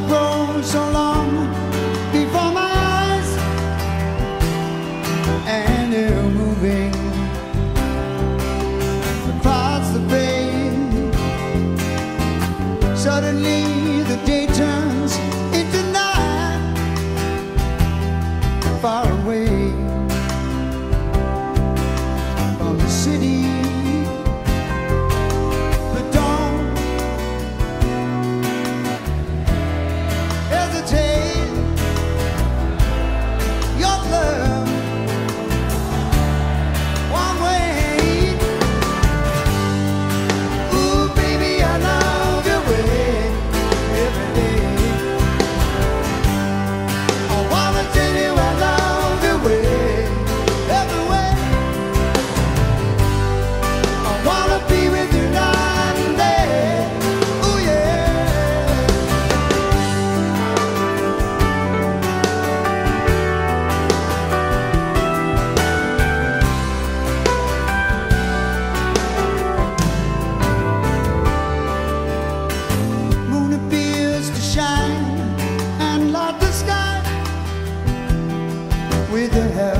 grown so long. with the help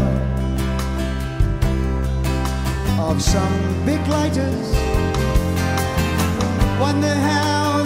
of some big lighters. When the house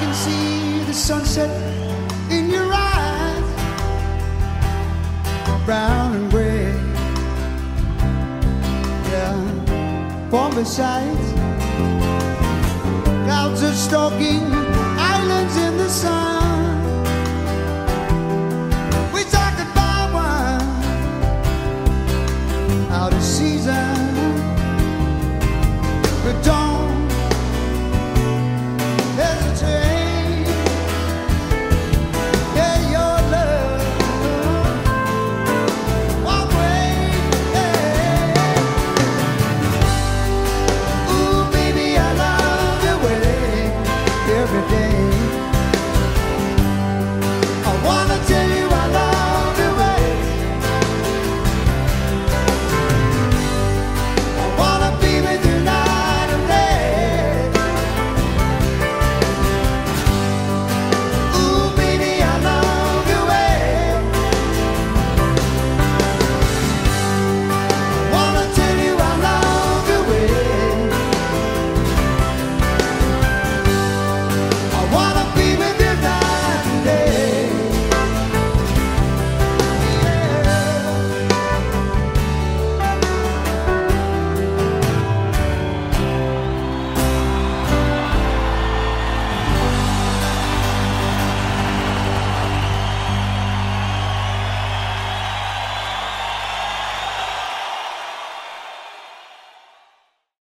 can see the sunset in your eyes, brown and gray. Yeah, bomb besides, clouds are stalking.